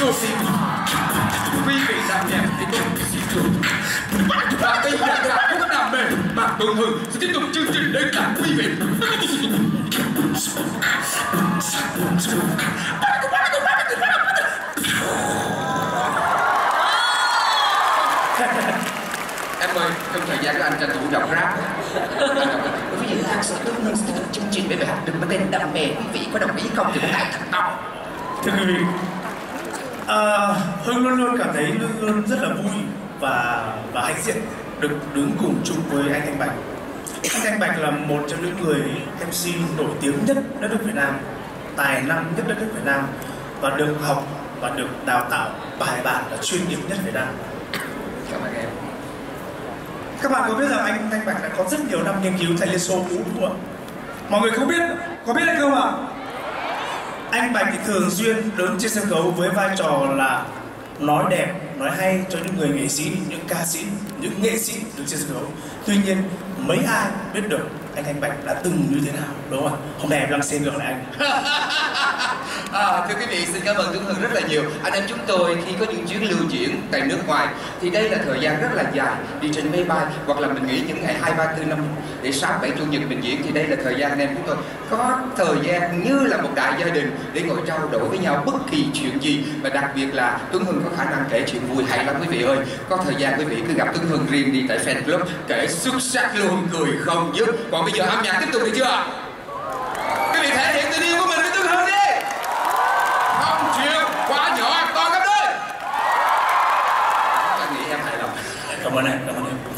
Tôi xin Quý vị đang nghe tiếng Và đây là nhạc khúc đam mê Mạc Tuấn Hưng sẽ tiếp tục chương trình đến tặng quý vị em ơi, trong thời gian đó anh tranh thủ giọng rap. Quý gì thật sự tương nhiên sẽ tiếp tục chương trình với bài hát đừng có tên đam mê. Quý vị có đồng ý không thì cũng hãy thật to. Thưa quý vị, à, Hưng luôn luôn cảm thấy luôn luôn rất là vui và và hãnh diện được đứng cùng chung với anh Thanh Bạch. Anh Thanh Bạch là một trong những người MC nổi tiếng nhất đất nước Việt Nam, tài năng nhất đất nước Việt Nam và được học và được đào tạo bài bản và chuyên nghiệp nhất Việt Nam. Cảm ơn em. Các bạn có biết rằng anh Thanh Bạch đã có rất nhiều năm nghiên cứu tại Liên Xô cũ không ạ? Mọi người không biết, có biết hay không ạ? Anh Bạch thì thường xuyên đứng trên sân khấu với vai trò là nói đẹp, nói hay cho những người nghệ sĩ, những ca sĩ, những nghệ sĩ đứng trên sân khấu. Tuy nhiên, mấy ai biết được anh anh Bạch đã từng như thế nào, đúng không ạ? Hôm nay em đang xin được lại anh. À, thưa quý vị, xin cảm ơn Tuấn Hưng rất là nhiều. Anh em chúng tôi khi có những chuyến lưu diễn tại nước ngoài thì đây là thời gian rất là dài đi trên máy bay hoặc là mình nghỉ những ngày hai ba tư năm để sáng bảy chủ nhật mình diễn thì đây là thời gian anh em chúng tôi có thời gian như là một đại gia đình để ngồi trao đổi với nhau bất kỳ chuyện gì và đặc biệt là Tuấn Hưng có khả năng kể chuyện vui hay lắm quý vị ơi. Có thời gian quý vị cứ gặp Tuấn Hưng riêng đi tại fan club kể xuất sắc luôn cười không dứt. Còn bây giờ âm nhạc tiếp tục được chưa? Boleh.